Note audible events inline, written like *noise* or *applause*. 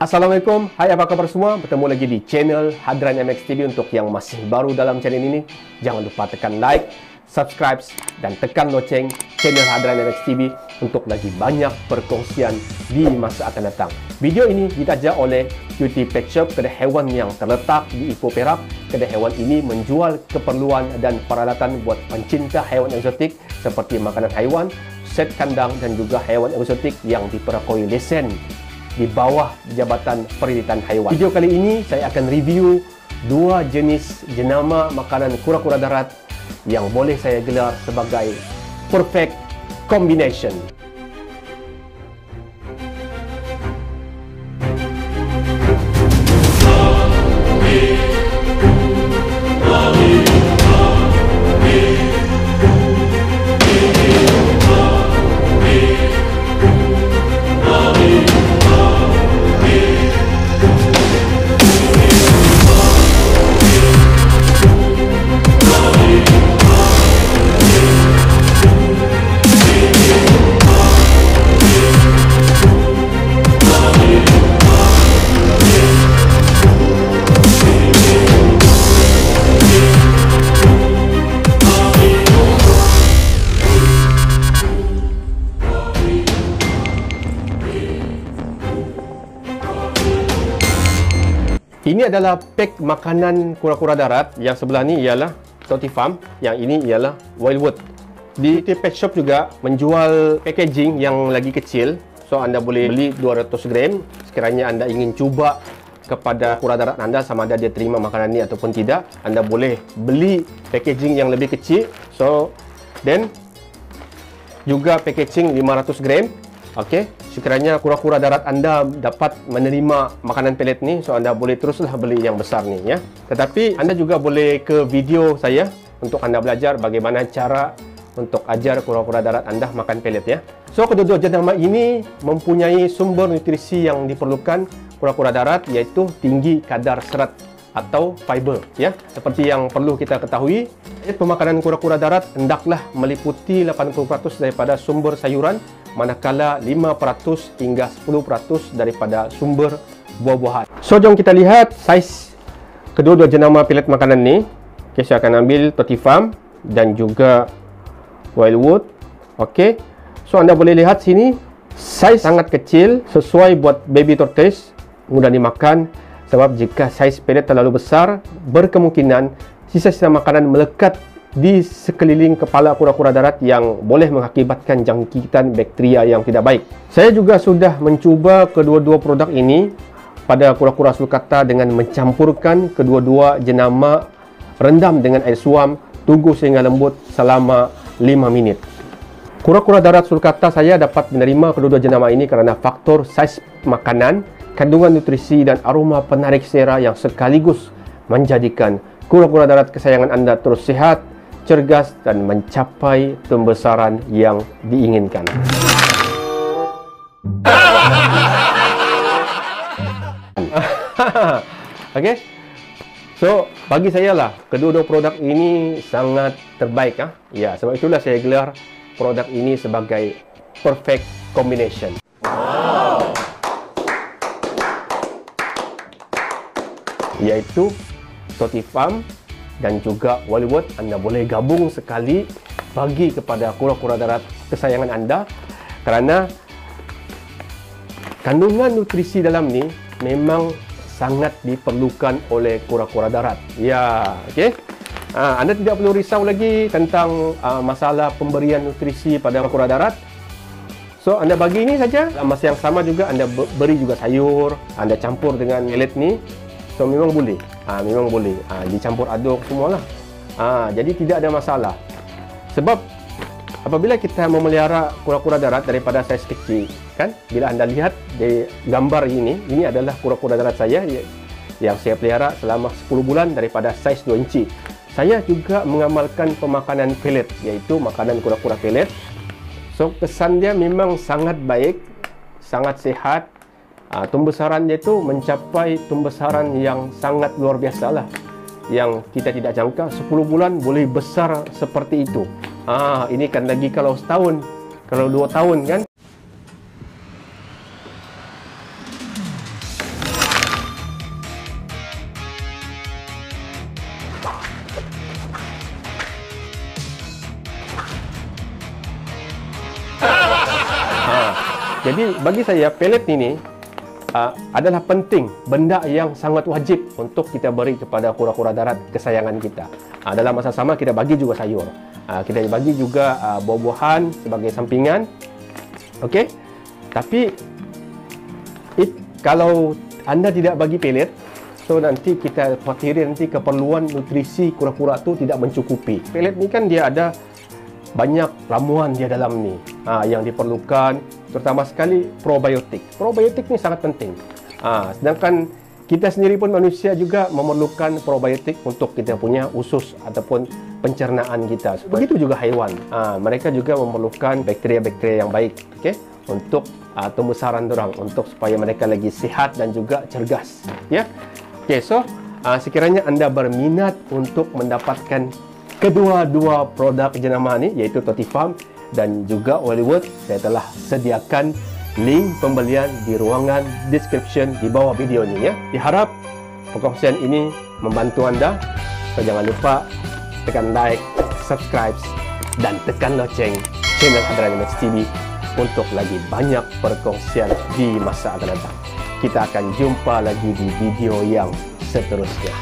Assalamualaikum, hai apa khabar semua? Bertemu lagi di channel Hadran MX TV untuk yang masih baru dalam channel ini. Jangan lupa tekan like, subscribe dan tekan loceng channel Hadran MX TV untuk lagi banyak perkongsian di masa akan datang. Video ini ditaja oleh Cutie Pet Shop, kedai hewan yang terletak di Ipoh Perak. Kedai hewan ini menjual keperluan dan peralatan buat pencinta hewan eksotik seperti makanan haiwan, set kandang dan juga hewan eksotik yang diperakoi lesen di bawah Jabatan Periritan Haiwan. Video kali ini saya akan review dua jenis jenama makanan kura-kura darat yang boleh saya gelar sebagai perfect combination. Adalah pack makanan kura-kura darat. Yang sebelah ni ialah Toti Farm. Yang ini ialah Wildwood. Di Pet Shop juga menjual packaging yang lagi kecil. So anda boleh beli 200 gram. Sekiranya anda ingin cuba kepada kura darat anda sama ada dia terima makanan ni ataupun tidak. Anda boleh beli packaging yang lebih kecil. So, then juga packaging 500 gram. Okey, sekiranya kura-kura darat anda dapat menerima makanan pelet ni, so anda boleh teruslah beli yang besar ni ya. Tetapi anda juga boleh ke video saya untuk anda belajar bagaimana cara untuk ajar kura-kura darat anda makan pelet ya. So kedua-dua jenama ini mempunyai sumber nutrisi yang diperlukan kura-kura darat iaitu tinggi kadar serat atau fiber ya. Seperti yang perlu kita ketahui pemakanan kura-kura darat hendaklah meliputi 80% daripada sumber sayuran manakala 5% hingga 10% daripada sumber buah-buahan. So jom kita lihat saiz kedua-dua jenama pelet makanan ni. Okay, saya akan ambil Toti Farm dan juga Wildwood. Ok so anda boleh lihat sini saiz sangat kecil sesuai buat baby tortoise mudah dimakan sebab jika saiz pelet terlalu besar, berkemungkinan sisa-sisa makanan melekat di sekeliling kepala kura-kura darat yang boleh mengakibatkan jangkitan bakteria yang tidak baik. Saya juga sudah mencuba kedua-dua produk ini pada kura-kura sulcata dengan mencampurkan kedua-dua jenama rendam dengan air suam, tunggu sehingga lembut selama 5 minit. Kura-kura darat sulcata saya dapat menerima kedua-dua jenama ini kerana faktor saiz makanan kandungan nutrisi dan aroma penarik selera yang sekaligus menjadikan kura-kura darat kesayangan anda terus sihat, cergas dan mencapai pembesaran yang diinginkan. *laughs* Okey. So, bagi saya lah, kedua-dua produk ini sangat terbaik. Ah. Ya, sebab itulah saya gelar produk ini sebagai perfect combination. Iaitu Toti Farm dan juga Hollywood anda boleh gabung sekali bagi kepada kura-kura darat kesayangan anda kerana kandungan nutrisi dalam ni memang sangat diperlukan oleh kura-kura darat. Ya, okey. Ha, anda tidak perlu risau lagi tentang uh, masalah pemberian nutrisi pada kura-kura darat. So, anda bagi ini saja. Masa yang sama juga anda beri juga sayur, anda campur dengan millet ni So memang boleh. Ha, memang boleh. Ha, dicampur aduk semualah. Ha, jadi tidak ada masalah. Sebab apabila kita memelihara kura-kura darat daripada saiz kecil, kan? Bila anda lihat di gambar ini, ini adalah kura-kura darat saya yang saya pelihara selama 10 bulan daripada saiz 2 inci. Saya juga mengamalkan pemakanan pelet, iaitu makanan kura-kura pelet. So kesan dia memang sangat baik, sangat sehat, uh, tumbesarannya itu mencapai tumbesaran yang sangat luar biasa lah yang kita tidak jangka 10 bulan boleh besar seperti itu. Ah, uh, ini kan lagi kalau setahun kalau dua tahun kan. *laughs* Ah, jadi bagi saya pelet ini uh, adalah penting, benda yang sangat wajib untuk kita beri kepada kura-kura darat kesayangan kita. Uh, dalam masa sama kita bagi juga sayur. Uh, kita bagi juga uh, buah-buahan sebagai sampingan. Okey. Tapi it, kalau anda tidak bagi pellet, so nanti kita khawatir nanti keperluan nutrisi kura-kura tu tidak mencukupi. Pellet ni kan dia ada banyak ramuan dia dalam ni ha, yang diperlukan terutama sekali probiotik. Probiotik ni sangat penting. Ha, sedangkan kita sendiri pun manusia juga memerlukan probiotik untuk kita punya usus ataupun pencernaan kita. Begitu juga haiwan. Ha, mereka juga memerlukan bakteria-bakteria yang baik okay? untuk uh, tumbuh sarang orang untuk supaya mereka lagi sihat dan juga cergas. Ya. Okay, so uh, sekiranya anda berminat untuk mendapatkan kedua-dua produk jenama ni iaitu Toti Farm dan juga Hollywood saya telah sediakan link pembelian di ruangan description di bawah video ni ya. Diharap perkongsian ini membantu anda. So jangan lupa tekan like, subscribe dan tekan loceng channel Hadrani Max TV untuk lagi banyak perkongsian di masa akan datang. Kita akan jumpa lagi di video yang seterusnya.